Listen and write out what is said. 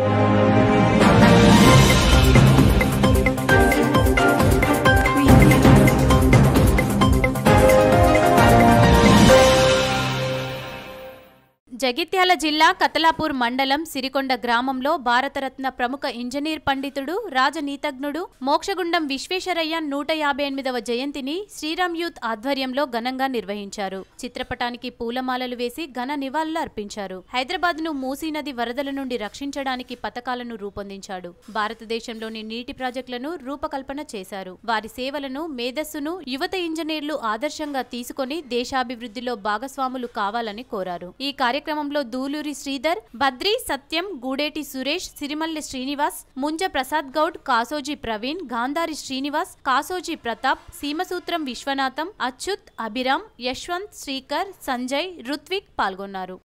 Thank you. Jagtial జిల్లా కతలాపూర్ మండలం సిరికొండ గ్రామంలో భారతరత్న ప్రముఖ ఇంజనీర్ పండితుడు రాజనీతజ్ఞుడు మోక్షగుండం విశ్వేశ్వరయ్య నూట యాభై ఎనిమిదవ జయంతిని శ్రీరామ్ యూత్ ఆధ్వర్యంలో ఘనంగా నిర్వహించారు. చిత్రపటానికి పూలమాలలు వేసి ఘన నివాళులు అర్పించారు. హైదరాబాద్ను మూసీ నది వరదల నుండి రక్షించడానికి పథకాలను రూపొందించాడు. భారతదేశంలోని నీటి ప్రాజెక్టులను రూపకల్పన చేశారు. వారి సేవలను మేధస్సును యువత ఇంజనీర్లు ఆదర్శంగా తీసుకొని దేశాభివృద్ధిలో భాగస్వాములు కావాలని కోరారు. ఈ కార్యక్రమంలో దూలూరి శ్రీధర్ బద్రి సత్యం గూడేటి సురేష్ సిరిమల్లె శ్రీనివాస్ ముంజ ప్రసాద్ గౌడ్ కాసోజీ ప్రవీణ్ గాంధారి శ్రీనివాస్ కాసోజీ ప్రతాప్ సీమసూత్రం విశ్వనాథం అచ్యుత్ అభిరామ్ యశ్వంత్ శ్రీకర్ సంజయ్ రుత్విక్ పాల్గొన్నారు.